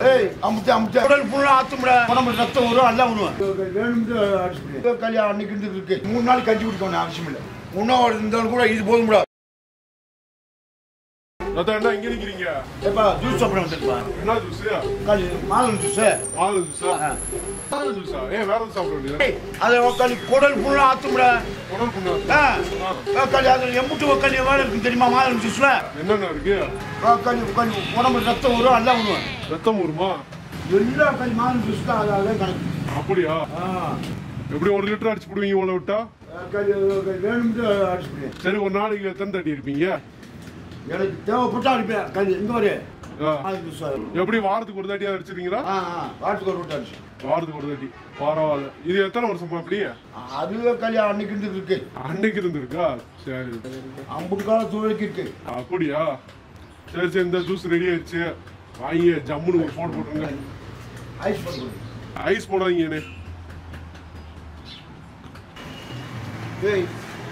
ஏய் அமுத்து அமுத்து. உடல் ஃபுல்லா ஆத்தும்டா. உடம்பு ரத்தம் வரும் எல்லாம் அடிச்சு கல்யாணம் அன்னைக்கு இருக்கு. மூணு நாள் கஞ்சி குடிக்கணும் அவசியம் இல்லை. உணவு இருந்தாலும் கூட இது போதும்டா. அதான் என்ன இங்க நிக்கிறீங்க? ஏப்பா ஜூஸ் சாப்பிட வந்துருப்பா. என்ன ஜூஸ் களி மாதம் ஜூஸ் மாதுளை ஜூஸா மாதுளை ஜூஸா ஏன் வேற எதுவும் சாப்பிட வேண்டியது அதை களி குடல் ஃபுல்லா ஆத்தும்டா. உடல் புண்ணு ஆ ஆ, களி அது எம்புட்டு களி வேலை இருக்கு தெரியுமா மாதம் ஜூஸ்ல என்னென்ன இருக்கு? உடம்பு ரத்தம் வரும் எல்லாம் வரும். ரத்தம் வருமா எல்லா மாதம் ஜூஸ் தான் அதாவது கணக்கு அப்படியா? எப்படி ஒரு லிட்டர் அடிச்சு போடுவீங்க உங்களை விட்டா? வேணும்னு அடிச்சு சரி ஒரு நாளைக்கு எத்தனை தட்டி இருப்பீங்க எனக்கு தேவைப்பட்டா அடிப்பேன் களி எங்க ஜூஸ் எப்படி வாரத்துக்கு ஒரு தாட்டியா அடிச்சிருக்கீங்களா? வாரத்துக்கு ஒரு அடிச்சு. வாரத்துக்கு ஒரு தாட்டி. பரவாயில்ல. இது எத்தனை வருஷமா அப்படியே அதுவே கல்யாணம் அன்னைக்கு இருக்கு அன்னைக்கு இருந்திருக்கா? சரி. ஐம்பது கால சூழலுக்கு இருக்கு. அப்படியா? சரி சரி இந்த ஜூஸ் ரெடி ஆயிடுச்சு. வாங்கி ஜம்முன்னு ஒரு போன் போட்டுருங்க. ஐஸ் பண்ணுறது ஐஸ்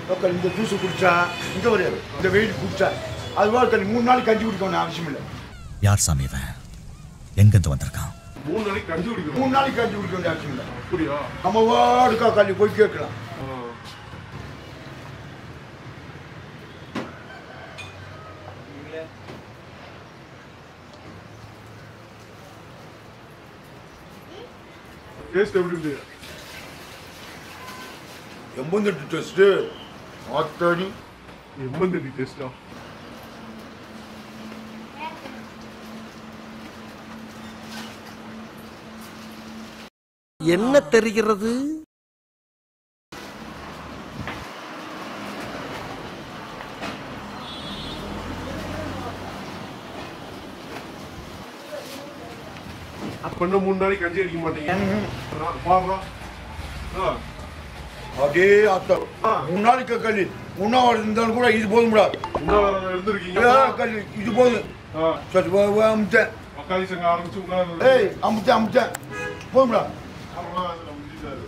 மக்கள் இந்த ஜூஸ் குடிச்சா இந்த ஒரு இந்த வெயில் குடிச்சா அது மாதிரி மூணு நாள் கஞ்சி குடிக்கணும் அவசியம் இல்லை. யார் சாமி இவன்? எங்கிருந்து வந்திருக்கான்? மூணு நாளைக்கு கஞ்சி குடிக்கணும். மூணு நாளைக்கு கஞ்சி குடிக்க வேண்டிய அவசியம் இல்லை. அப்படியா? நம்ம வாடுக்கா கல்வி போய் கேட்கலாம். டேஸ்ட் எப்படி இருக்கு? எண்பத்தெட்டு டெஸ்ட்டு ஆத்தாடி. எண்பத்தெட்டு டேஸ்டா என்ன தெரிகிறது? இன்னும் மூணு நாளைக்கு கஞ்சி அடிக்க மாட்டீங்க. பாடுறா ஆ. அப்படியே ஆத்தா மூணு நாளைக்கு கல்வி உணவு இருந்தாலும் கூட இது போதும்டா இன்னும் வேற இருந்திருக்கீங்க. கல்வி இது போதும். அமுத்தேன். மக்காளி சங்கம் ஆரம்பிச்சு அமுத்தேன் அமுத்தேன். போதும்டா முடிஞ்சாரு